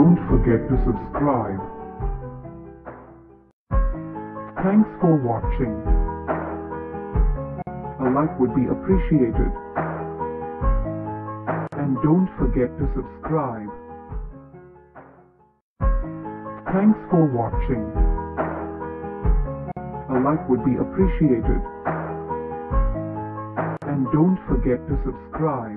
don't forget to subscribe. Thanks for watching. A like would be appreciated. And don't forget to subscribe. Thanks for watching. A like would be appreciated. And don't forget to subscribe.